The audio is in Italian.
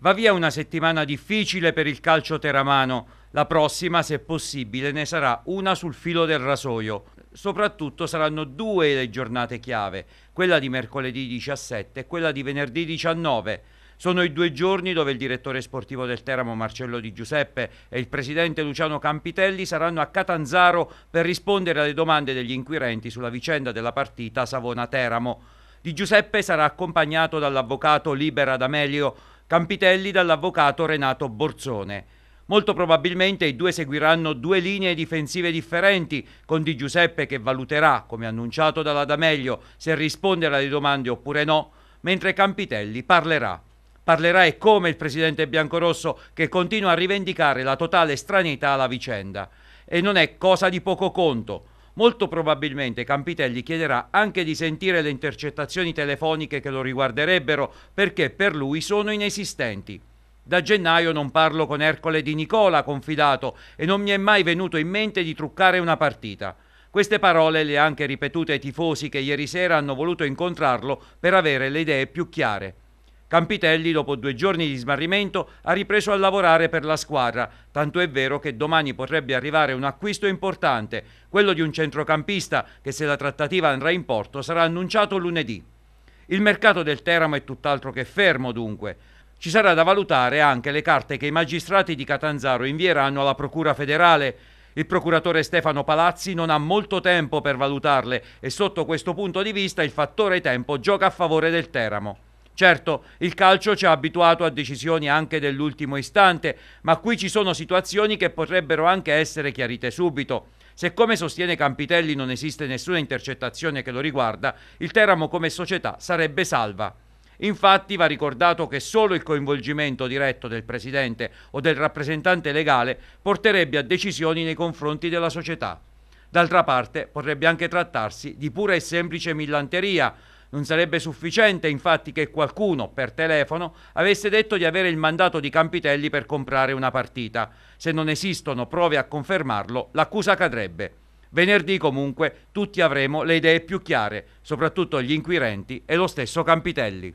Va via una settimana difficile per il calcio teramano. La prossima, se possibile, ne sarà una sul filo del rasoio. Soprattutto saranno due le giornate chiave, quella di mercoledì 17 e quella di venerdì 19. Sono i due giorni dove il direttore sportivo del Teramo Marcello Di Giuseppe e il presidente Luciano Campitelli saranno a Catanzaro per rispondere alle domande degli inquirenti sulla vicenda della partita Savona-Teramo. Di Giuseppe sarà accompagnato dall'avvocato Libera D'Amelio Campitelli dall'avvocato Renato Borzone. Molto probabilmente i due seguiranno due linee difensive differenti, con Di Giuseppe che valuterà, come annunciato dalla D'Amelio, se rispondere alle domande oppure no, mentre Campitelli parlerà. Parlerà e come il presidente biancorosso che continua a rivendicare la totale estraneità alla vicenda. E non è cosa di poco conto. Molto probabilmente Campitelli chiederà anche di sentire le intercettazioni telefoniche che lo riguarderebbero perché per lui sono inesistenti. Da gennaio non parlo con Ercole Di Nicola, confidato, e non mi è mai venuto in mente di truccare una partita. Queste parole le ha anche ripetute ai tifosi che ieri sera hanno voluto incontrarlo per avere le idee più chiare. Campitelli, dopo due giorni di smarrimento, ha ripreso a lavorare per la squadra, tanto è vero che domani potrebbe arrivare un acquisto importante, quello di un centrocampista che se la trattativa andrà in porto sarà annunciato lunedì. Il mercato del Teramo è tutt'altro che fermo dunque. Ci sarà da valutare anche le carte che i magistrati di Catanzaro invieranno alla Procura federale. Il procuratore Stefano Palazzi non ha molto tempo per valutarle e sotto questo punto di vista il fattore tempo gioca a favore del Teramo. Certo, il calcio ci ha abituato a decisioni anche dell'ultimo istante, ma qui ci sono situazioni che potrebbero anche essere chiarite subito. Se come sostiene Campitelli non esiste nessuna intercettazione che lo riguarda, il Teramo come società sarebbe salva. Infatti va ricordato che solo il coinvolgimento diretto del presidente o del rappresentante legale porterebbe a decisioni nei confronti della società. D'altra parte potrebbe anche trattarsi di pura e semplice millanteria, non sarebbe sufficiente infatti che qualcuno per telefono avesse detto di avere il mandato di Campitelli per comprare una partita. Se non esistono prove a confermarlo, l'accusa cadrebbe. Venerdì comunque tutti avremo le idee più chiare, soprattutto gli inquirenti e lo stesso Campitelli.